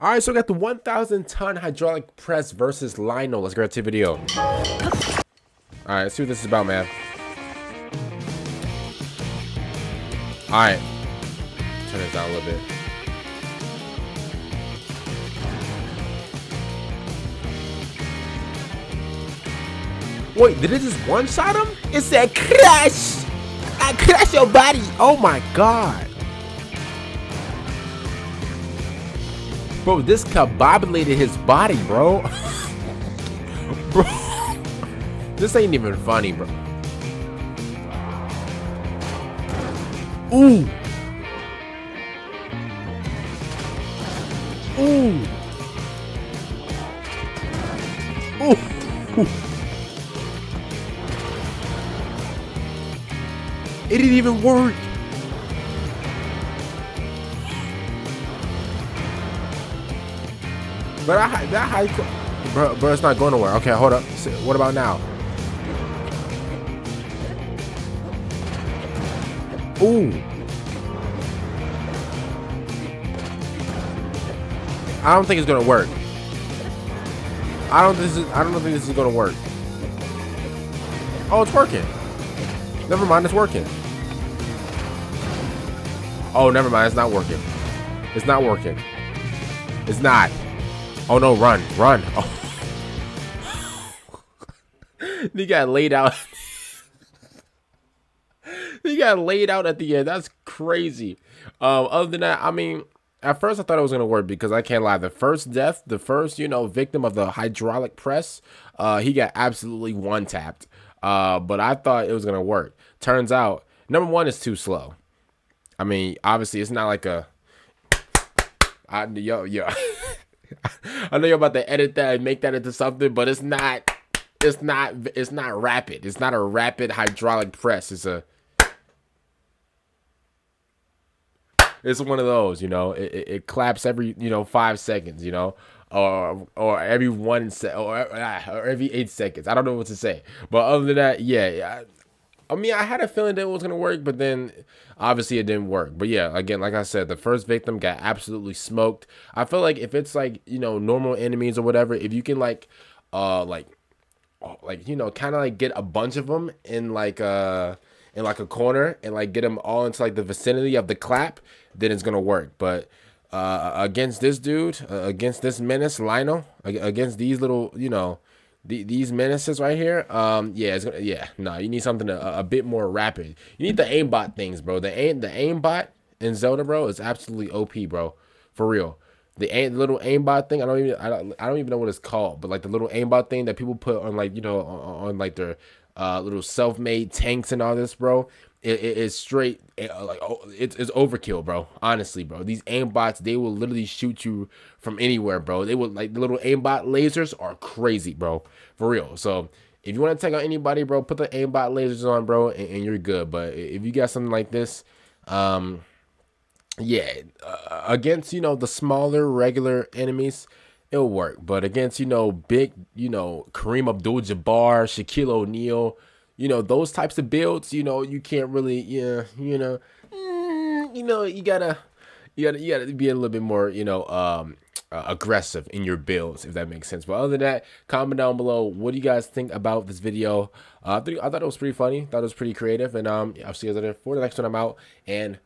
All right, so we got the 1,000 ton hydraulic press versus Lynel. Let's get to video. All right, let's see what this is about, man. All right, turn it down a little bit. Wait, did it just one shot him? It said crash. I crash your body. Oh my god. Bro, this kabobulated his body, bro. bro. This ain't even funny, bro. Ooh. Ooh. Ooh. It didn't even work. But I, that high, bro, bro, it's not going nowhere. Okay, hold up. What about now? Ooh. I don't think it's gonna work. I don't. This is. I don't think this is gonna work. Oh, it's working. Never mind, it's working. Oh, never mind, it's not working. It's not working. It's not. Oh no, run, run. Oh. he got laid out. he got laid out at the end. That's crazy. Um, other than that, I mean, at first I thought it was gonna work because I can't lie. The first death, the first, you know, victim of the hydraulic press, uh, he got absolutely one tapped. Uh, but I thought it was gonna work. Turns out, number one is too slow. I mean, obviously, it's not like a. I, yo, yo. I know you're about to edit that and make that into something, but it's not. It's not. It's not rapid. It's not a rapid hydraulic press. It's a. It's one of those, you know. It, it, it claps every, you know, five seconds, you know, or or every one se- or, or every eight seconds. I don't know what to say, but other than that, yeah. I, I mean, I had a feeling that it was gonna work, but then obviously it didn't work. But yeah, again, like I said, the first victim got absolutely smoked. I feel like if it's like you know normal enemies or whatever, if you can like, uh, like, like you know, kind of like get a bunch of them in like uh in like a corner and like get them all into like the vicinity of the clap, then it's gonna work. But uh, against this dude, uh, against this menace, Lynel, against these little, you know, the, these menaces right here, um, yeah, it's gonna, yeah, no, nah, you need something a, a, bit more rapid. You need the aimbot things, bro. The aim, the aimbot in Zelda, bro, is absolutely OP, bro, for real. The aim, little aimbot thing, I don't even, I don't, I don't even know what it's called, but like the little aimbot thing that people put on, like, you know, on, on like their uh, little self-made tanks and all this, bro. It, it, it's straight uh, like oh, it's, it's overkill, bro. Honestly, bro, these aimbots they will literally shoot you from anywhere, bro. They will like the little aimbot lasers are crazy, bro, for real. So if you want to take out anybody, bro, put the aimbot lasers on, bro, and, and you're good. But if you got something like this, um, yeah, uh, against you know the smaller regular enemies, it'll work. But against you know big, you know Kareem Abdul-Jabbar, Shaquille O'Neal you know those types of builds you know you can't really yeah you know mm, you know you gotta you gotta you gotta be a little bit more you know um uh, aggressive in your builds if that makes sense. But other than that comment down below what do you guys think about this video. Uh, I, thought, I thought it was pretty funny thought it was pretty creative and um i'll see you guys later. For the next one i'm out and